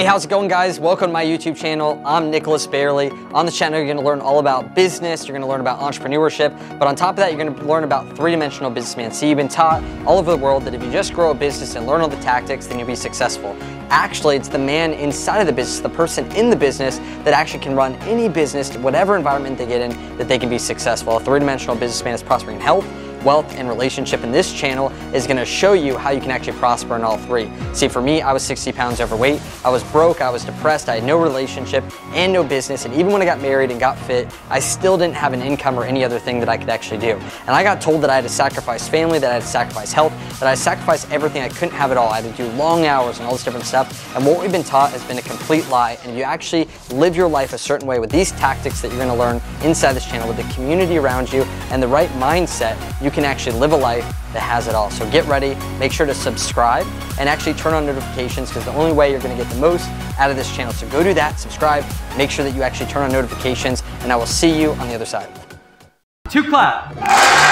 Hey, how's it going guys? Welcome to my YouTube channel. I'm Nicholas Bayerle. On the channel, you're gonna learn all about business, you're gonna learn about entrepreneurship, but on top of that, you're gonna learn about three-dimensional businessman. So you've been taught all over the world that if you just grow a business and learn all the tactics, then you'll be successful. Actually, it's the man inside of the business, the person in the business that actually can run any business, whatever environment they get in, that they can be successful. A three-dimensional businessman is prospering in health, wealth, and relationship. And this channel is gonna show you how you can actually prosper in all three. See, for me, I was 60 pounds overweight. I was broke, I was depressed, I had no relationship and no business. And even when I got married and got fit, I still didn't have an income or any other thing that I could actually do. And I got told that I had to sacrifice family, that I had to sacrifice health, that I had to sacrifice everything. I couldn't have it all. I had to do long hours and all this different stuff. And what we've been taught has been a complete lie. And you actually live your life a certain way with these tactics that you're gonna learn inside this channel, with the community around you and the right mindset, you can actually live a life that has it all. So get ready, make sure to subscribe and actually turn on notifications because the only way you're gonna get the most out of this channel. So go do that, subscribe, make sure that you actually turn on notifications and I will see you on the other side. Two clap.